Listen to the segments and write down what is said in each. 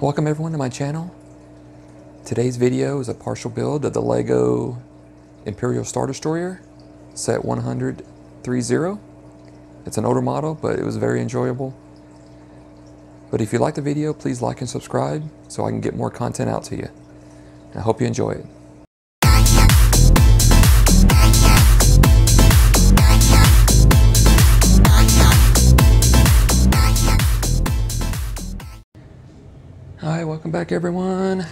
Welcome everyone to my channel. Today's video is a partial build of the LEGO Imperial Star Destroyer set 10030. It's an older model, but it was very enjoyable. But if you like the video, please like and subscribe so I can get more content out to you. I hope you enjoy it. Welcome back everyone.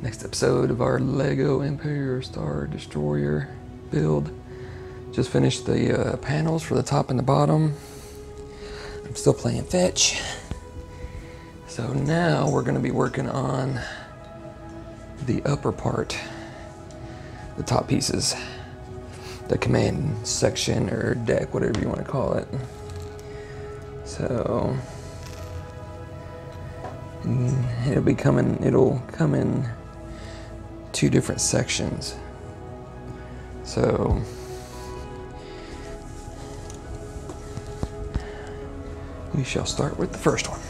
Next episode of our LEGO Empire Star Destroyer build. Just finished the uh, panels for the top and the bottom. I'm still playing fetch. So now we're gonna be working on the upper part, the top pieces, the command section or deck, whatever you wanna call it. So Mm, it'll be coming it'll come in two different sections. So we shall start with the first One,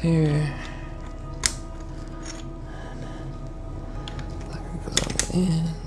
Here, that goes on the ends.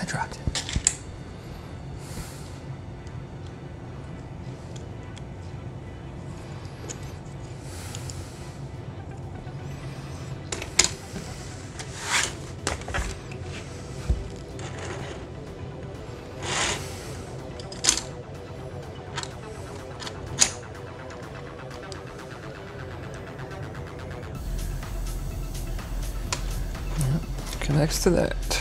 i dropped it connects to that.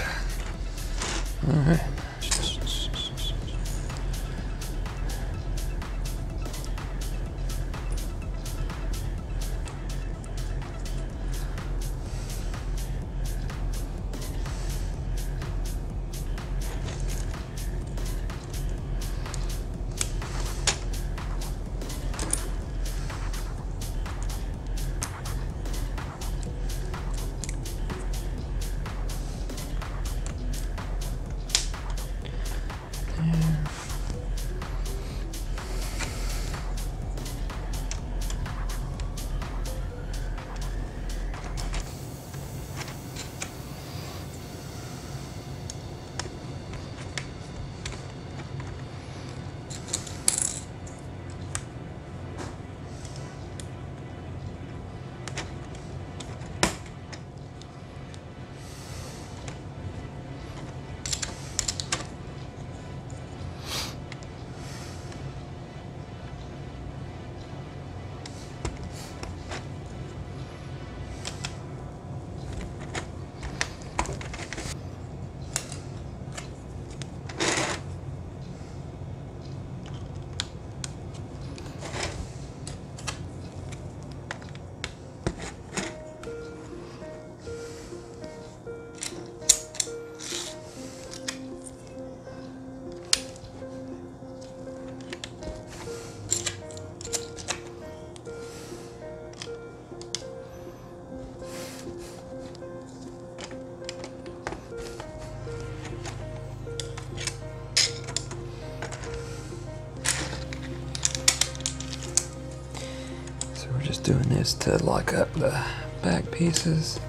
We're just doing this to lock up the back pieces,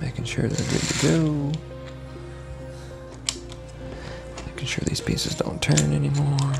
making sure they're good to go, making sure these pieces don't turn anymore.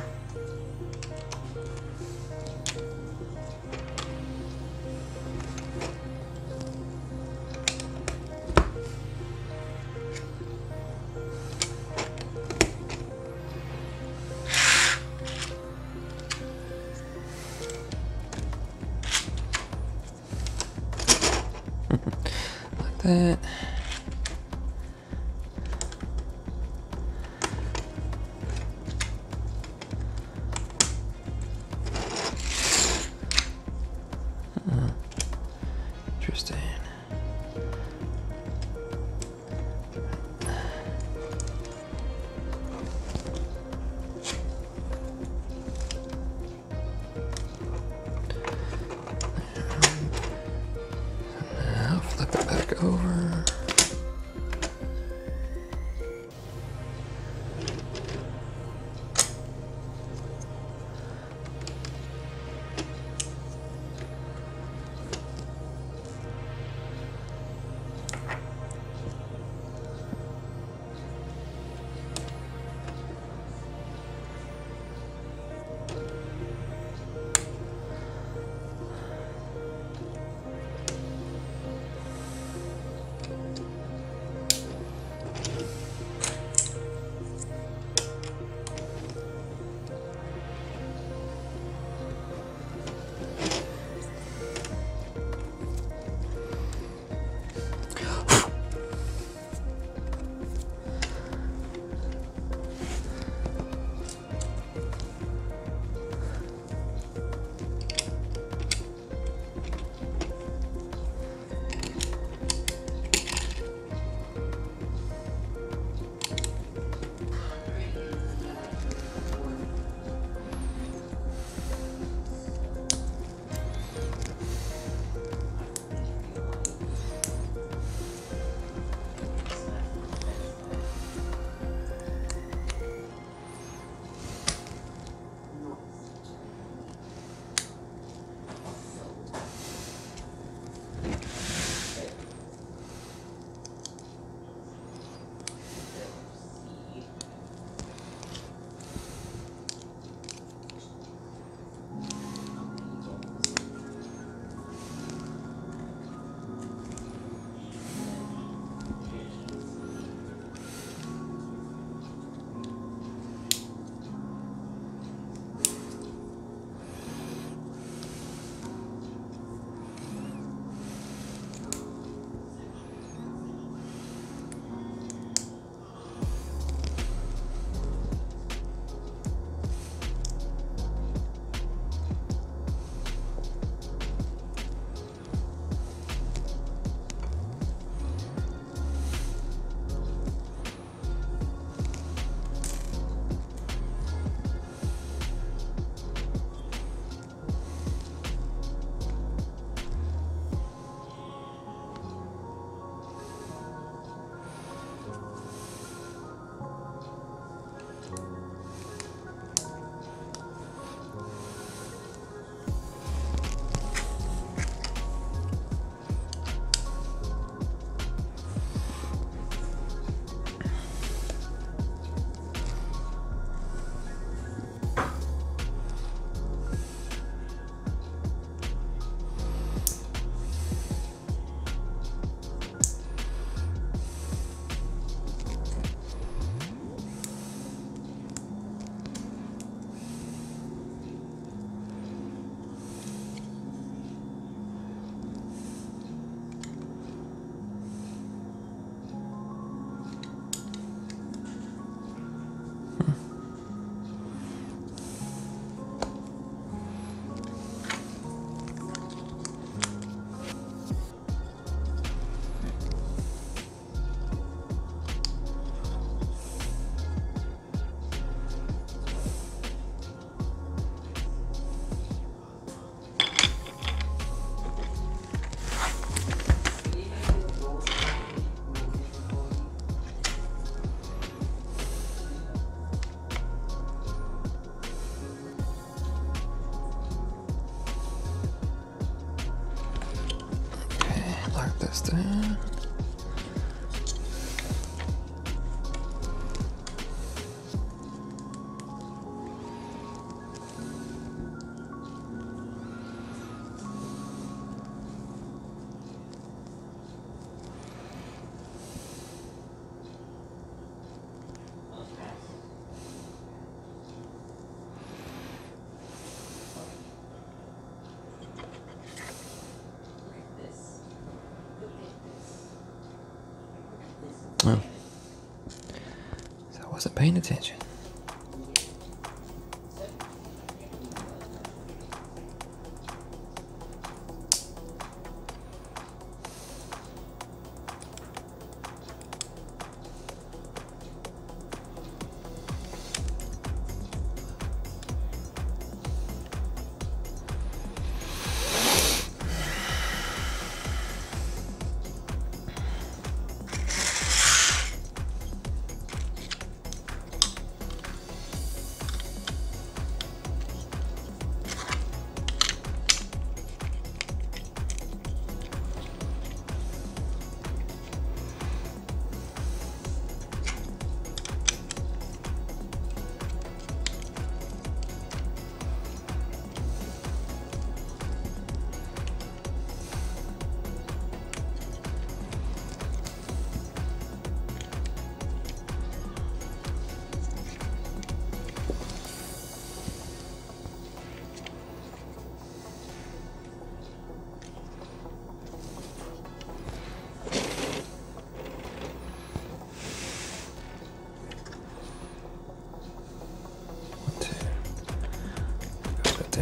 Wasn't paying attention.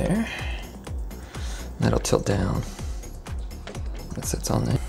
There. That'll tilt down. That sits on there.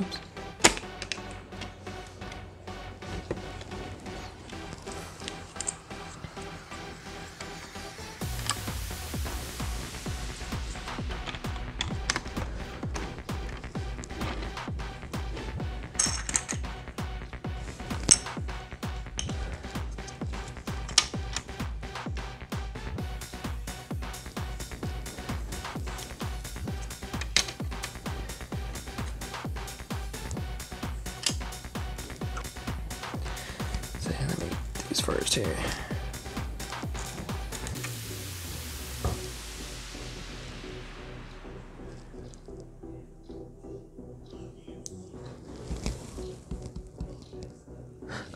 Oops.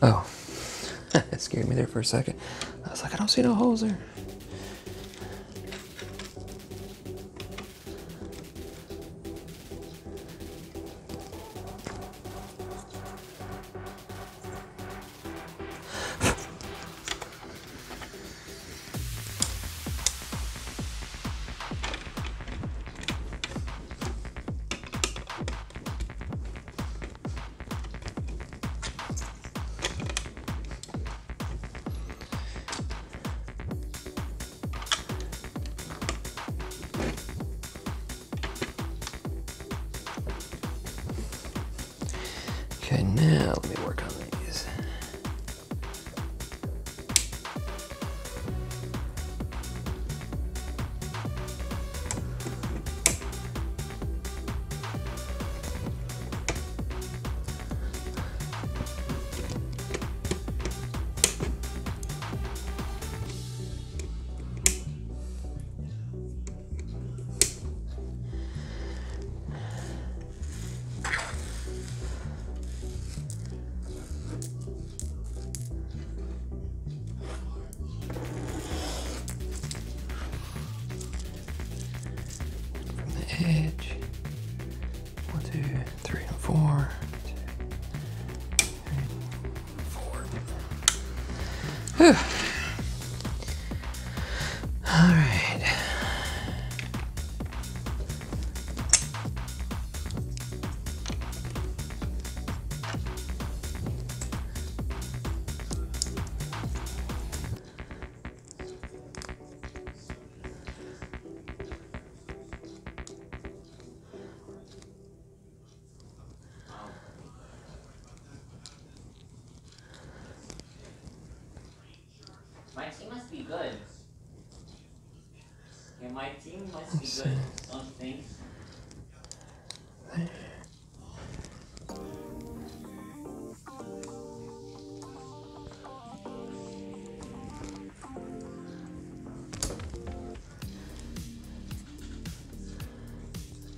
Oh, it scared me there for a second. I was like, I don't see no holes there. edge.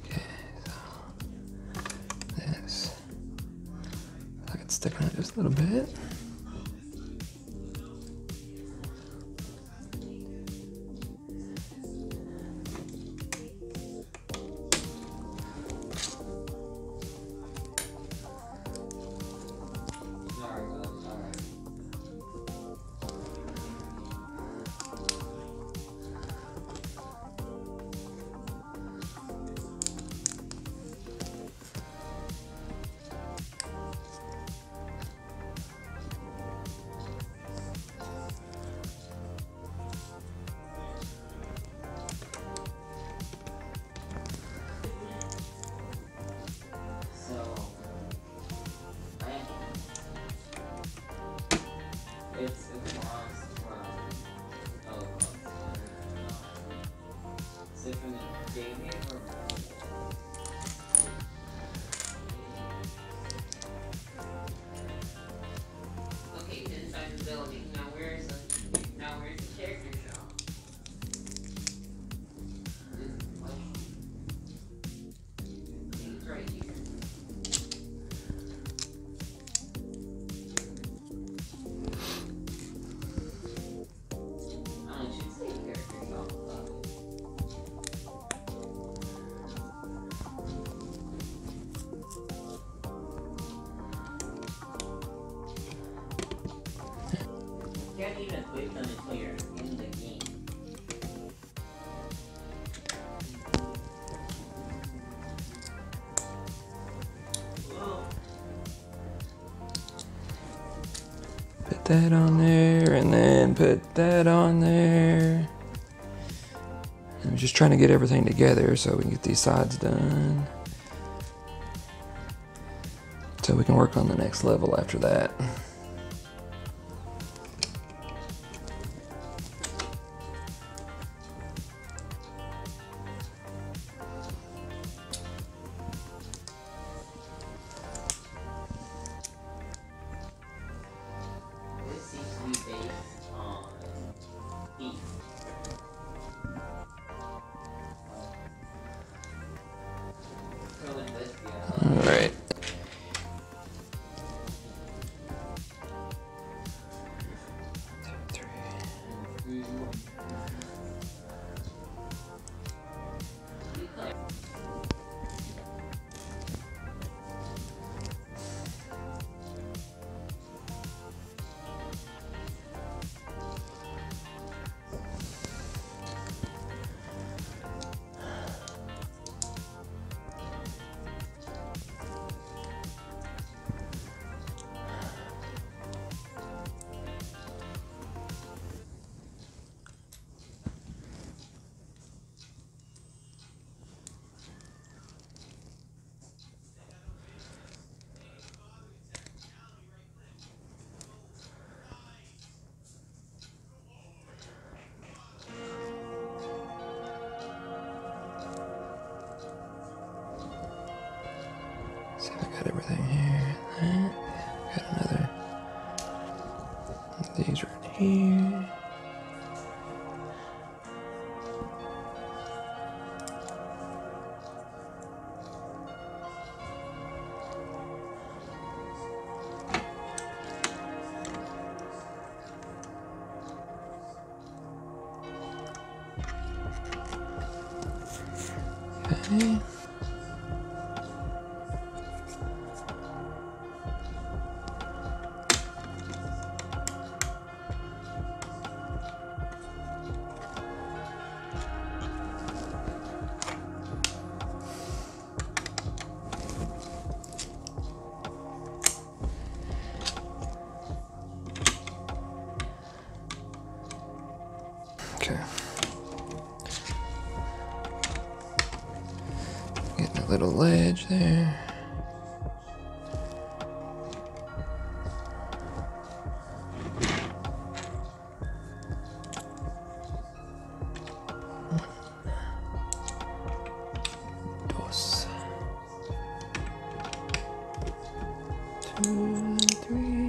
Okay. I can stick on it just a little bit. That on there and then put that on there. I'm just trying to get everything together so we can get these sides done. So we can work on the next level after that. Alright. These right here. Ledge there. Dos. Two, three.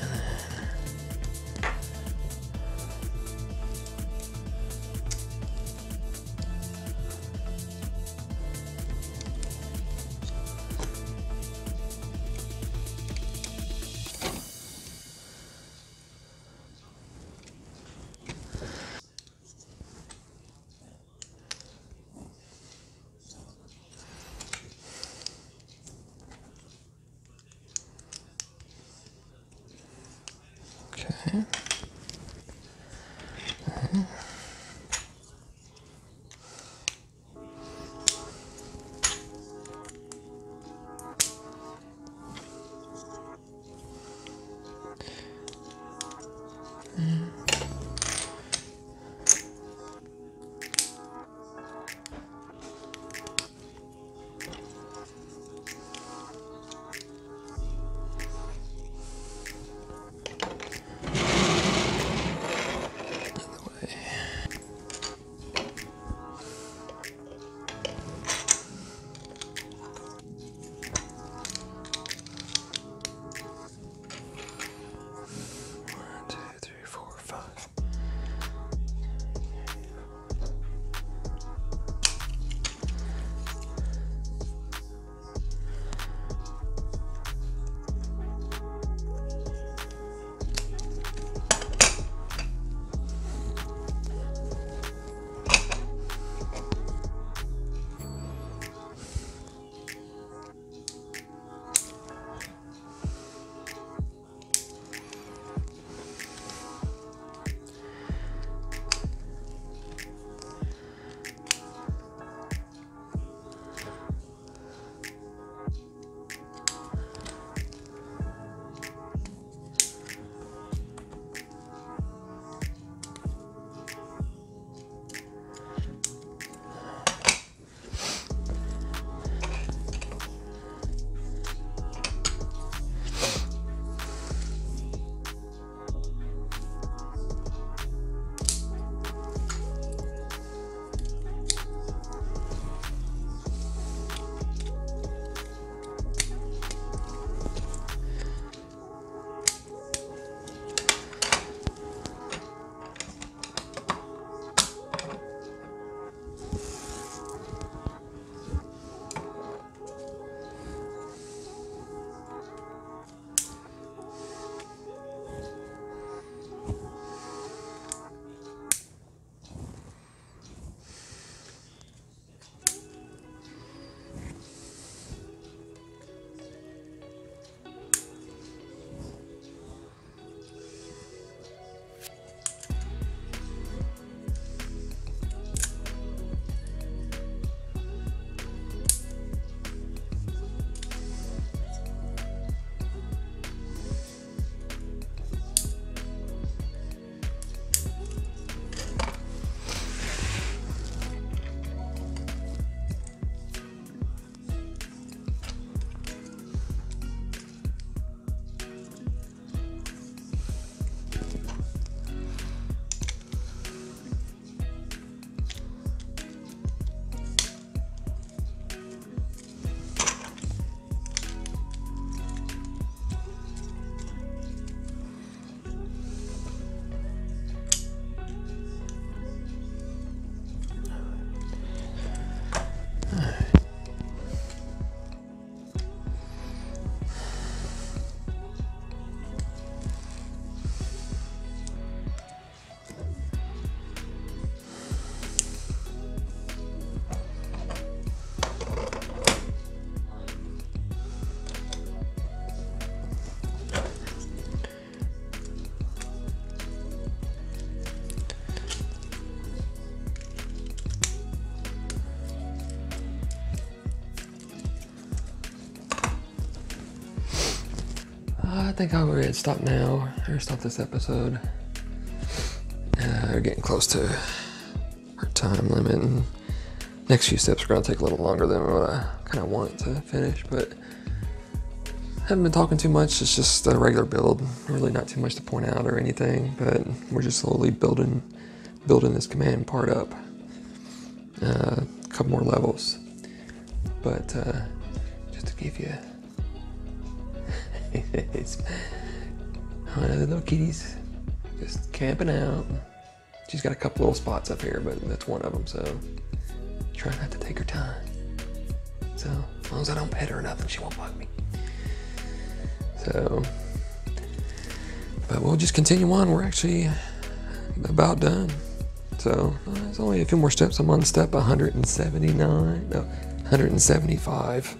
Okay. Okay. I think I would stop now or stop this episode. Uh, we're getting close to our time limit, and next few steps are going to take a little longer than what I kind of want to finish, but haven't been talking too much. It's just a regular build, really not too much to point out or anything, but we're just slowly building building this command part up. Uh, a couple more levels, but uh, just to give you it's the little kitties just camping out. She's got a couple little spots up here, but that's one of them. So try not to take her time. So as long as I don't pet her or nothing, she won't bug me. So, but we'll just continue on. We're actually about done. So uh, there's only a few more steps. I'm on step 179, no, 175.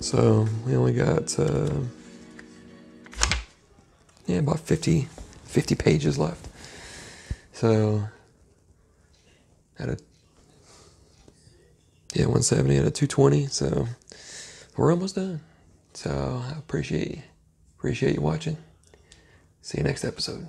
So we only got uh, yeah about 50, 50 pages left. So at a yeah 170 out of 220. So we're almost done. So I appreciate appreciate you watching. See you next episode.